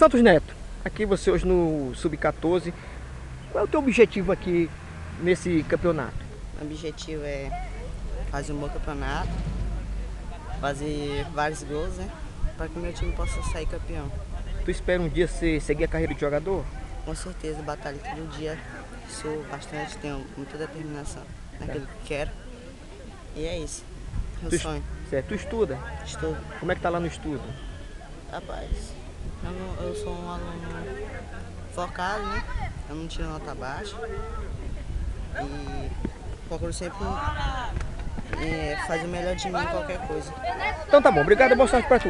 Santos Neto, aqui você hoje no Sub-14, qual é o teu objetivo aqui nesse campeonato? O objetivo é fazer um bom campeonato, fazer vários gols, né? Para que o meu time possa sair campeão. Tu espera um dia ser, seguir a carreira de jogador? Com certeza, batalho todo dia, sou bastante, tenho muita determinação naquilo que quero. E é isso, meu Tu, sonho. certo, tu estuda? Estou, Como é que tá lá no estudo? rapaz, eu, não- eu sou um aluno focado, né? Eu não tiro nota baixa. E procuro sempre é, fazer o melhor de mim em qualquer coisa. Então tá bom, obrigado, boa sorte pra tu.